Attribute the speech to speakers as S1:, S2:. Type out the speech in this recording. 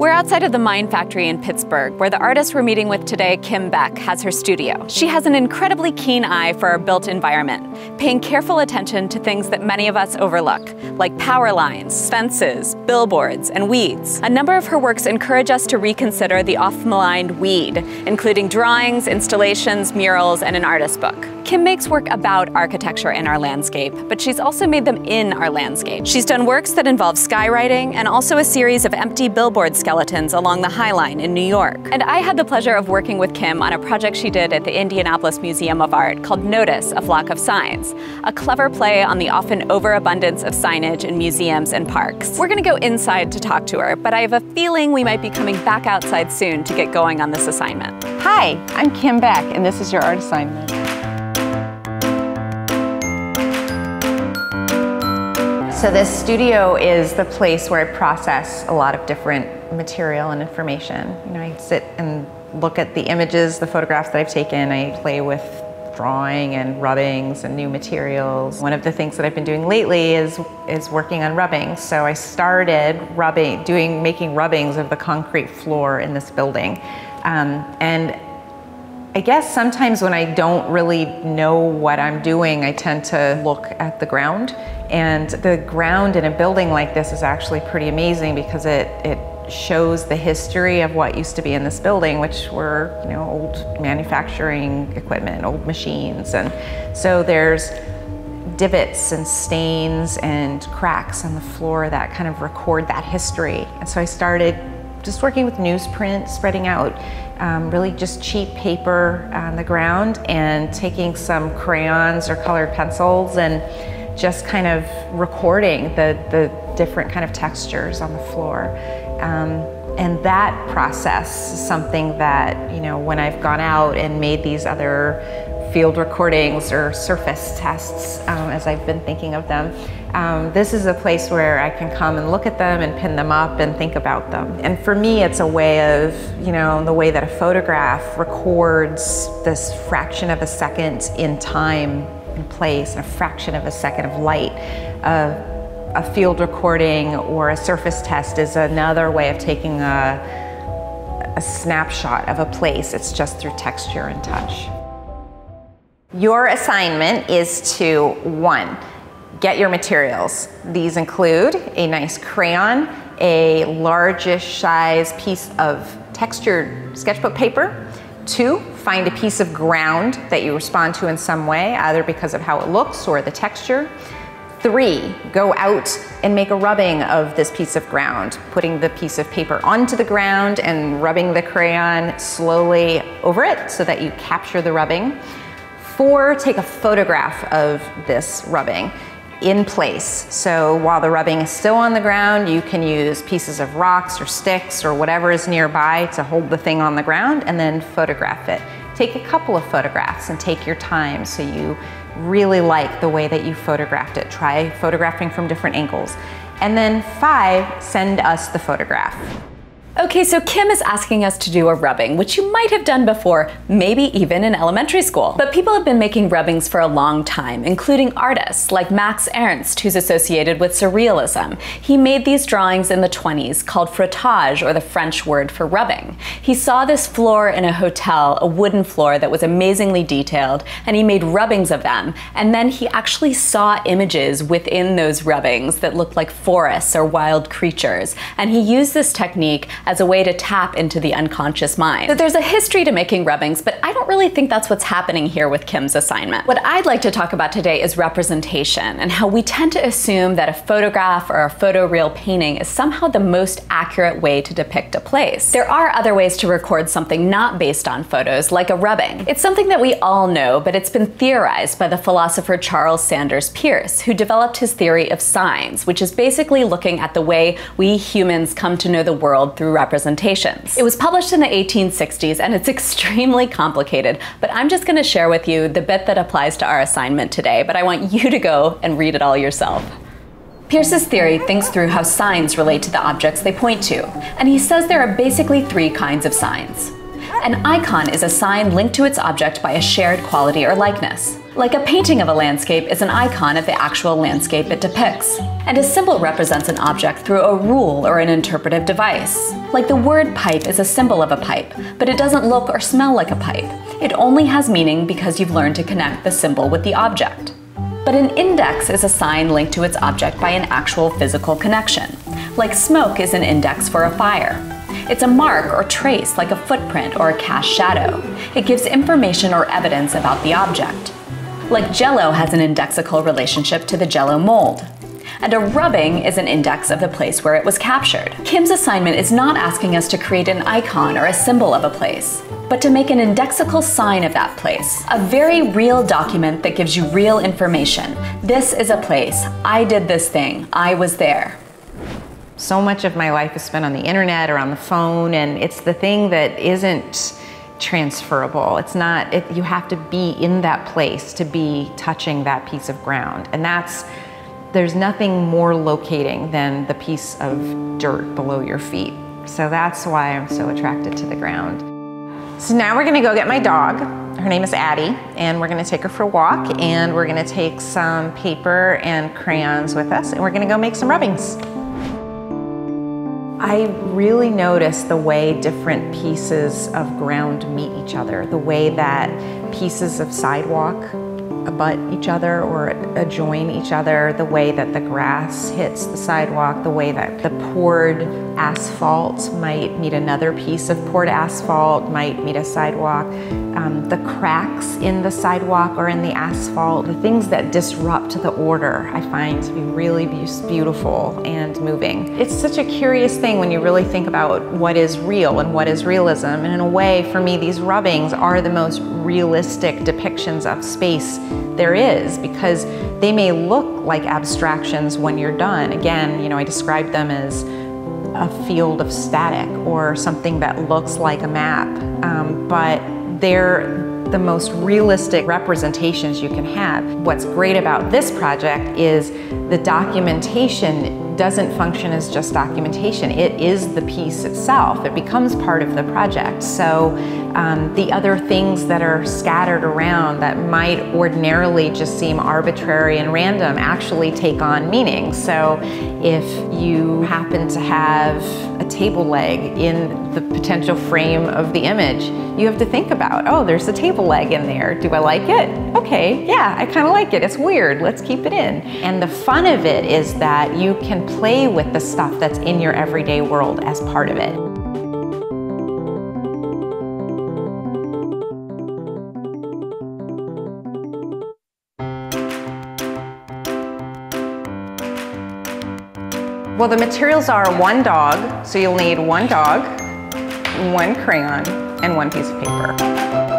S1: We're outside of the Mine Factory in Pittsburgh, where the artist we're meeting with today, Kim Beck, has her studio. She has an incredibly keen eye for our built environment, paying careful attention to things that many of us overlook, like power lines, fences, billboards, and weeds. A number of her works encourage us to reconsider the oft-maligned weed, including drawings, installations, murals, and an artist book. Kim makes work about architecture in our landscape, but she's also made them in our landscape. She's done works that involve skywriting and also a series of empty billboard skeletons along the High Line in New York. And I had the pleasure of working with Kim on a project she did at the Indianapolis Museum of Art called Notice, a Flock of Signs, a clever play on the often overabundance of signage in museums and parks. We're gonna go inside to talk to her, but I have a feeling we might be coming back outside soon to get going on this assignment.
S2: Hi, I'm Kim Beck, and this is your art assignment. So this studio is the place where I process a lot of different material and information. You know, I sit and look at the images, the photographs that I've taken. I play with drawing and rubbings and new materials. One of the things that I've been doing lately is is working on rubbings. So I started rubbing, doing making rubbings of the concrete floor in this building, um, and I guess sometimes when I don't really know what I'm doing, I tend to look at the ground. And the ground in a building like this is actually pretty amazing because it, it shows the history of what used to be in this building, which were you know old manufacturing equipment, old machines. And so there's divots and stains and cracks on the floor that kind of record that history. And so I started just working with newsprint, spreading out um, really just cheap paper on the ground and taking some crayons or colored pencils and just kind of recording the, the different kind of textures on the floor. Um, and that process is something that, you know, when I've gone out and made these other field recordings or surface tests, um, as I've been thinking of them, um, this is a place where I can come and look at them and pin them up and think about them. And for me, it's a way of, you know, the way that a photograph records this fraction of a second in time and place, and a fraction of a second of light. Uh, a field recording or a surface test is another way of taking a, a snapshot of a place. It's just through texture and touch. Your assignment is to one, get your materials. These include a nice crayon, a largish size piece of textured sketchbook paper. Two, find a piece of ground that you respond to in some way, either because of how it looks or the texture. Three, go out and make a rubbing of this piece of ground, putting the piece of paper onto the ground and rubbing the crayon slowly over it so that you capture the rubbing. Four, take a photograph of this rubbing in place. So while the rubbing is still on the ground, you can use pieces of rocks or sticks or whatever is nearby to hold the thing on the ground and then photograph it. Take a couple of photographs and take your time so you really like the way that you photographed it. Try photographing from different angles. And then five, send us the photograph.
S1: Okay, so Kim is asking us to do a rubbing, which you might have done before, maybe even in elementary school. But people have been making rubbings for a long time, including artists like Max Ernst, who's associated with surrealism. He made these drawings in the 20s called frottage, or the French word for rubbing. He saw this floor in a hotel, a wooden floor that was amazingly detailed, and he made rubbings of them. And then he actually saw images within those rubbings that looked like forests or wild creatures. And he used this technique as a way to tap into the unconscious mind. So there's a history to making rubbings, but I don't really think that's what's happening here with Kim's assignment. What I'd like to talk about today is representation and how we tend to assume that a photograph or a photoreal painting is somehow the most accurate way to depict a place. There are other ways to record something not based on photos, like a rubbing. It's something that we all know, but it's been theorized by the philosopher Charles Sanders Peirce, who developed his theory of signs, which is basically looking at the way we humans come to know the world through representations. It was published in the 1860s and it's extremely complicated, but I'm just gonna share with you the bit that applies to our assignment today, but I want you to go and read it all yourself. Peirce's theory thinks through how signs relate to the objects they point to, and he says there are basically three kinds of signs. An icon is a sign linked to its object by a shared quality or likeness. Like a painting of a landscape is an icon of the actual landscape it depicts. And a symbol represents an object through a rule or an interpretive device. Like the word pipe is a symbol of a pipe, but it doesn't look or smell like a pipe. It only has meaning because you've learned to connect the symbol with the object. But an index is a sign linked to its object by an actual physical connection. Like smoke is an index for a fire. It's a mark or trace like a footprint or a cast shadow. It gives information or evidence about the object like jello has an indexical relationship to the jello mold. And a rubbing is an index of the place where it was captured. Kim's assignment is not asking us to create an icon or a symbol of a place, but to make an indexical sign of that place. A very real document that gives you real information. This is a place. I did this thing. I was there.
S2: So much of my life is spent on the internet or on the phone, and it's the thing that isn't transferable. It's not, it, you have to be in that place to be touching that piece of ground. And that's, there's nothing more locating than the piece of dirt below your feet. So that's why I'm so attracted to the ground. So now we're gonna go get my dog. Her name is Addie, and we're gonna take her for a walk, and we're gonna take some paper and crayons with us, and we're gonna go make some rubbings. I really notice the way different pieces of ground meet each other, the way that pieces of sidewalk abut each other or adjoin each other, the way that the grass hits the sidewalk, the way that the poured asphalt might meet another piece of poured asphalt, might meet a sidewalk, um, the cracks in the sidewalk or in the asphalt, the things that disrupt the order, I find to be really beautiful and moving. It's such a curious thing when you really think about what is real and what is realism. And in a way, for me, these rubbings are the most realistic depictions of space there is because they may look like abstractions when you're done. Again, you know, I describe them as a field of static or something that looks like a map, um, but they're the most realistic representations you can have. What's great about this project is the documentation doesn't function as just documentation. It is the piece itself. It becomes part of the project. So um, the other things that are scattered around that might ordinarily just seem arbitrary and random actually take on meaning. So if you happen to have a table leg in the potential frame of the image, you have to think about, oh, there's a table leg in there. Do I like it? Okay, yeah, I kind of like it. It's weird. Let's keep it in. And the fun of it is that you can play with the stuff that's in your everyday world as part of it. Well, the materials are one dog, so you'll need one dog, one crayon, and one piece of paper.